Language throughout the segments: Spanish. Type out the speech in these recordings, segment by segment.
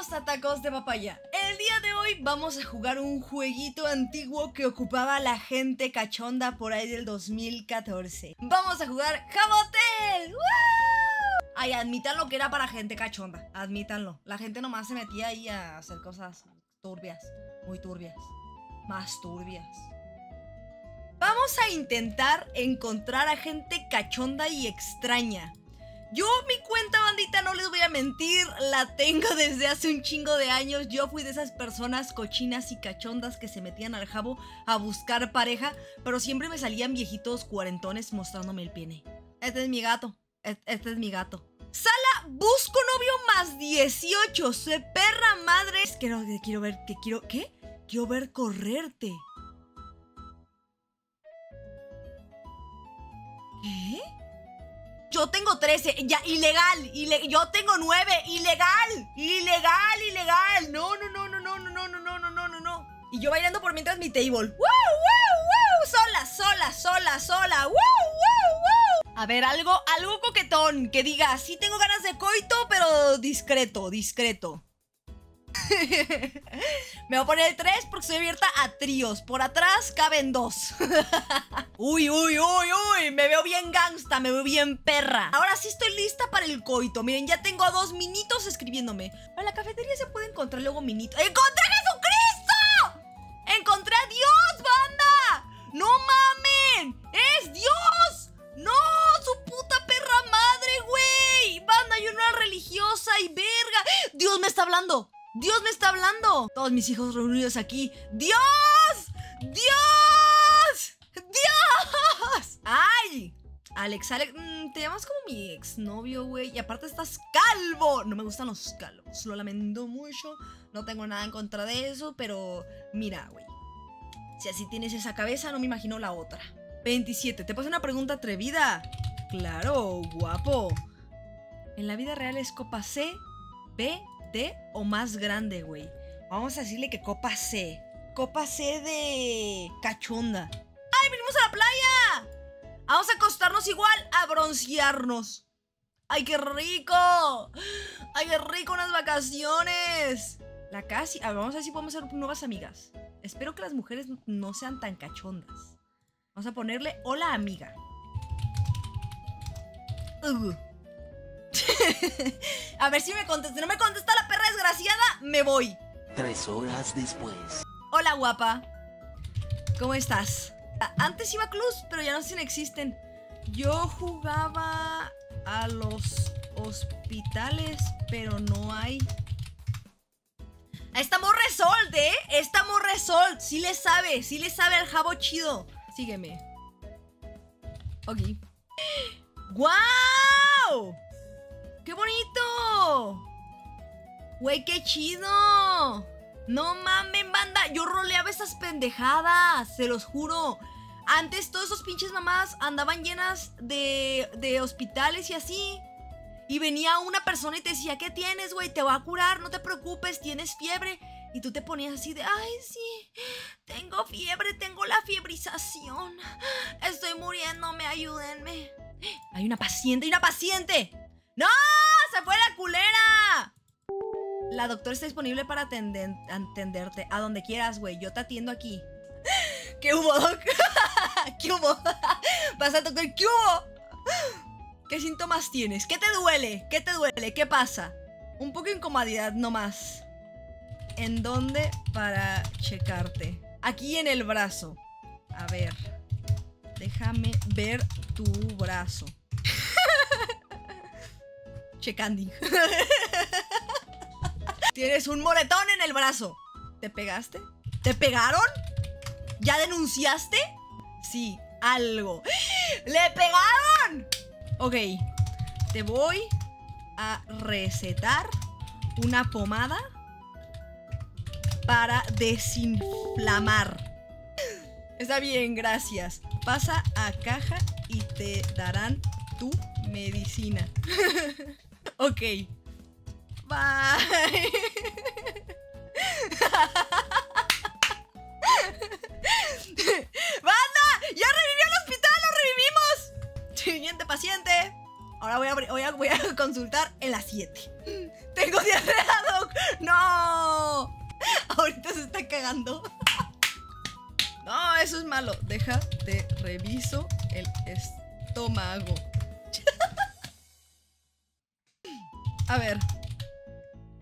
Bienvenidos a Tacos de Papaya. El día de hoy vamos a jugar un jueguito antiguo que ocupaba la gente cachonda por ahí del 2014. Vamos a jugar Jabotel. ¡Woo! Ay, admítanlo que era para gente cachonda. Admítanlo. La gente nomás se metía ahí a hacer cosas turbias. Muy turbias. Más turbias. Vamos a intentar encontrar a gente cachonda y extraña. Yo mi cuenta bandita no les voy a mentir, la tengo desde hace un chingo de años. Yo fui de esas personas cochinas y cachondas que se metían al jabo a buscar pareja, pero siempre me salían viejitos cuarentones mostrándome el pene. Este es mi gato, este es mi gato. Sala, busco novio más 18, soy perra madre. Es que no, que quiero ver, que quiero, ¿qué? Quiero ver correrte. ¿Qué? Yo tengo 13, ya, ilegal, yo tengo 9, ilegal, ilegal, ilegal. No, no, no, no, no, no, no, no, no, no, no, no. Y yo bailando por mientras mi table. ¡Wow! Sola, sola, sola, sola. ¡Wow, wow, wow! A ver, algo, algo coquetón que diga, sí tengo ganas de coito, pero discreto, discreto. Me voy a poner 3 porque estoy abierta a tríos. Por atrás caben dos. uy, uy, uy, uy. Me veo bien gangsta, me veo bien perra. Ahora sí estoy lista para el coito. Miren, ya tengo a dos minitos escribiéndome. Para la cafetería se puede encontrar luego minitos. ¡Encontré a Jesucristo! ¡Encontré a Dios, banda! ¡No mamen! ¡Es Dios! ¡No! ¡Su puta perra madre, güey! Banda, yo no era religiosa y verga. Dios me está hablando. Dios me está hablando. Todos mis hijos reunidos aquí. ¡Dios! ¡Dios! ¡Dios! ¡Ay! Alex, Alex, mm, te llamas como mi exnovio, güey. Y aparte estás calvo. No me gustan los calvos. Lo lamento mucho. No tengo nada en contra de eso. Pero mira, güey. Si así tienes esa cabeza, no me imagino la otra. 27. ¿Te pasa una pregunta atrevida? Claro, guapo. En la vida real es copa C, B O más grande, güey. Vamos a decirle que copa C. Copa C de cachonda. ¡Ay, venimos a la playa! Vamos a acostarnos igual a broncearnos. ¡Ay, qué rico! ¡Ay, qué rico unas vacaciones! La casi... A ver, vamos a ver si podemos ser nuevas amigas. Espero que las mujeres no sean tan cachondas. Vamos a ponerle hola amiga. a ver si me contesta. Si no me contesta la perra desgraciada, me voy. Tres horas después. Hola, guapa. ¿Cómo estás? Antes iba a Club, pero ya no sé si existen. Yo jugaba a los hospitales, pero no hay. Estamos resold, ¿eh? Estamos resold. Sí le sabe, sí le sabe al jabo chido. Sígueme. Ok. ¡Guau! ¡Qué bonito! ¡Güey, qué chido! No mamen, banda. Yo roleaba esas pendejadas, se los juro. Antes todos esos pinches mamás andaban llenas de, de hospitales y así. Y venía una persona y te decía, ¿qué tienes, güey? Te va a curar, no te preocupes, tienes fiebre. Y tú te ponías así de, ay, sí, tengo fiebre, tengo la fiebrización. Estoy muriéndome, ayúdenme. Hay una paciente, hay una paciente. ¡No! ¡Se fue la culera! La doctora está disponible para atenderte a donde quieras, güey. Yo te atiendo aquí. ¿Qué hubo, doc? ¿Qué hubo? Vas a. ¿Qué hubo? ¿Qué síntomas tienes? ¿Qué te duele? ¿Qué te duele? ¿Qué pasa? Un poco de incomodidad nomás. ¿En dónde para checarte? Aquí en el brazo. A ver. Déjame ver tu brazo. Checandi. Tienes un moretón en el brazo. ¿Te pegaste? ¿Te pegaron? ¿Ya denunciaste? Sí, algo. ¡Le pegaron! Ok, te voy a recetar una pomada para desinflamar. Está bien, gracias. Pasa a caja y te darán tu medicina. Ok. Bye. ¡Banda! ¡Ya revivió el hospital! ¡Lo revivimos! Siguiente paciente. Ahora voy a, voy a, consultar en las 7. Tengo diarrea, Doc. No, tragando. No, eso es malo. Deja de reviso el estómago. A ver.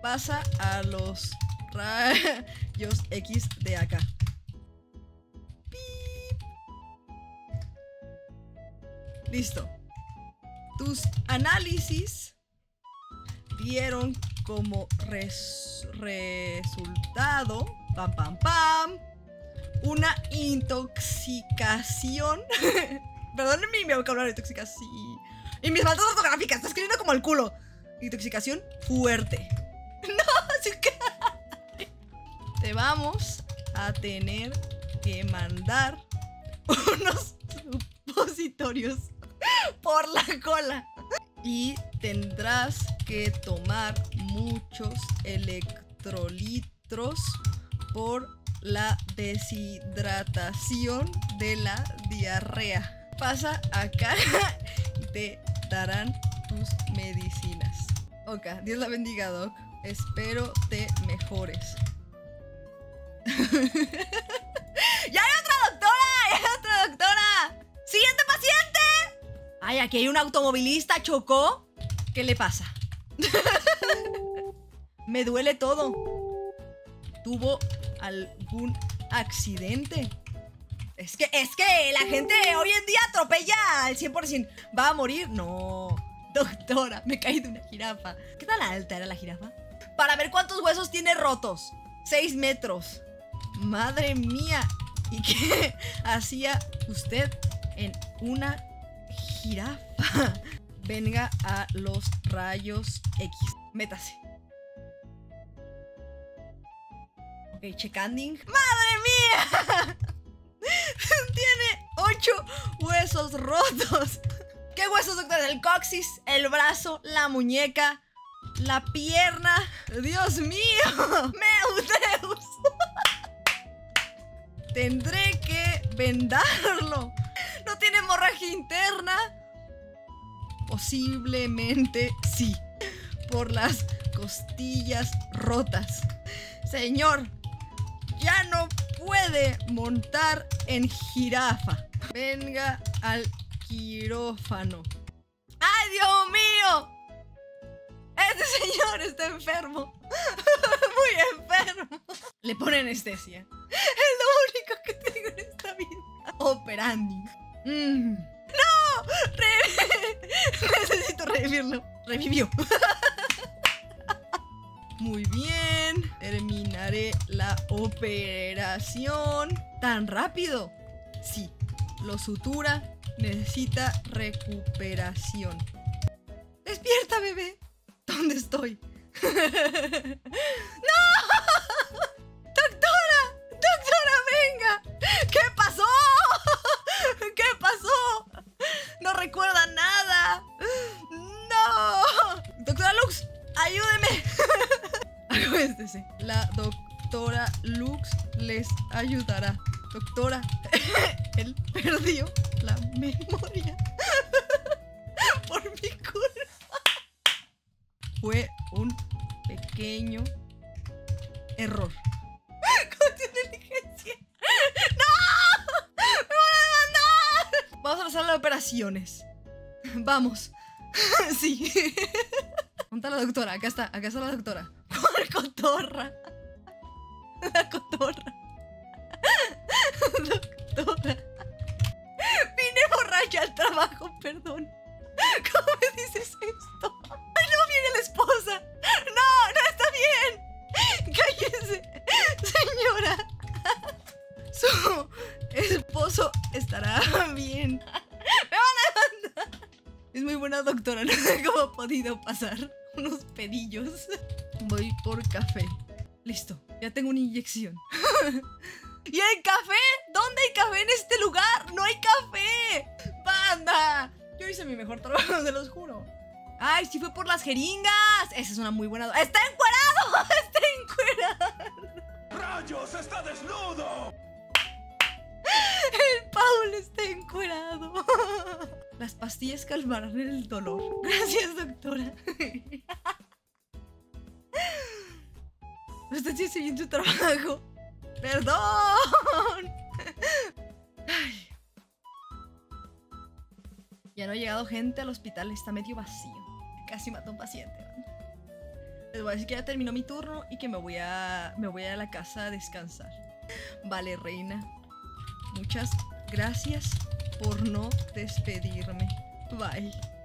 Pasa a los rayos X de acá. Pip. Listo. Tus análisis dieron como res- resultado, pam, pam, pam, una intoxicación. Perdónenme mi vocabulario, intoxicación. Y mis faltas ortográficas, está escribiendo como el culo. Intoxicación fuerte. No, Te vamos a tener que mandar unos supositorios por la cola. Y tendrás que tomar muchos electrolitros por la deshidratación de la diarrea. Pasa acá y te darán tus medicinas. Ok, Dios la bendiga, Doc. Espero te mejores. ¡Ya hay otra doctora! ¡Ya hay otra doctora! ¡Siguiente paciente! Ay, aquí hay un automovilista, chocó. ¿Qué le pasa? Me duele todo. ¿Tuvo algún accidente? Es que, es que la gente hoy en día atropella al 100%. ¿Va a morir? No. Doctora, me caí de una jirafa. ¿Qué tan alta era la jirafa? Para ver cuántos huesos tiene rotos. 6 metros. Madre mía. ¿Y qué hacía usted en una jirafa? Venga a los rayos X. Métase. Ok, checanding. ¡Madre mía! Tiene ocho huesos rotos. ¿Qué huesos, doctor? El coxis, el brazo, la muñeca, la pierna. ¡Dios mío! ¡Meudeus! Tendré que vendarlo. ¿No tiene hemorragia interna? Posiblemente sí. Por las costillas rotas. Señor, ya no puede montar en jirafa. Venga al quirófano. ¡Ay, Dios mío! Este señor está enfermo. Muy enfermo. Le pone anestesia. Es lo único que tengo en esta vida. Operandi. Mm. ¡No! Re- Necesito revivirlo. Revivió. Muy bien. Terminaré la operación. ¿Tan rápido? Sí. Lo sutura. Necesita recuperación. Despierta, bebé. ¿Dónde estoy? ¡No! ¡Doctora! ¡Doctora, venga! ¿Qué pasó? ¿Qué pasó? No recuerda nada. ¡No! Doctora Lux, ayúdeme. Acuéstese. La doctora Lux les ayudará. Doctora, él perdió la memoria. Por mi culpa. Fue un pequeño error. Con inteligencia. ¡No! ¡Me van a demandar! Vamos a la sala de operaciones. Vamos. Sí. ¿Dónde está la doctora? Acá está, acá está la doctora. ¿Cuál cotorra? La cotorra. Vine borracha al trabajo, perdón. ¿Cómo me dices esto? ¡Ay, no viene la esposa! ¡No, no está bien! ¡Cállese! Señora. Su esposo estará bien. ¡Me van a demandar! Es muy buena doctora, no sé cómo ha podido pasar unos pedillos. Voy por café. Listo, ya tengo una inyección. ¿Y el café? ¿Dónde hay café en este lugar? ¡No hay café! ¡Banda! Yo hice mi mejor trabajo, se los juro. ¡Ay, sí fue por las jeringas! Esa es una muy buena... ¡Está encuerado! ¡Está encuerado! ¡Rayos! ¡Está desnudo! El Paul está encuerado. Las pastillas calmarán el dolor. Gracias, doctora. Usted sí hace bien su trabajo. Perdón. Ya no ha llegado gente al hospital, está medio vacío. Casi mató a un paciente. Les voy a decir que ya terminó mi turno y que me voy a me voy a la casa a descansar. Vale, reina. Muchas gracias por no despedirme. Bye.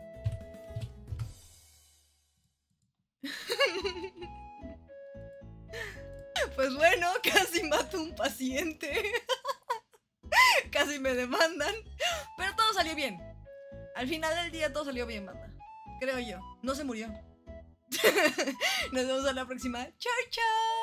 casi me demandan. Pero todo salió bien. Al final del día todo salió bien, banda. Creo yo. No se murió. Nos vemos a la próxima. Chao, chao.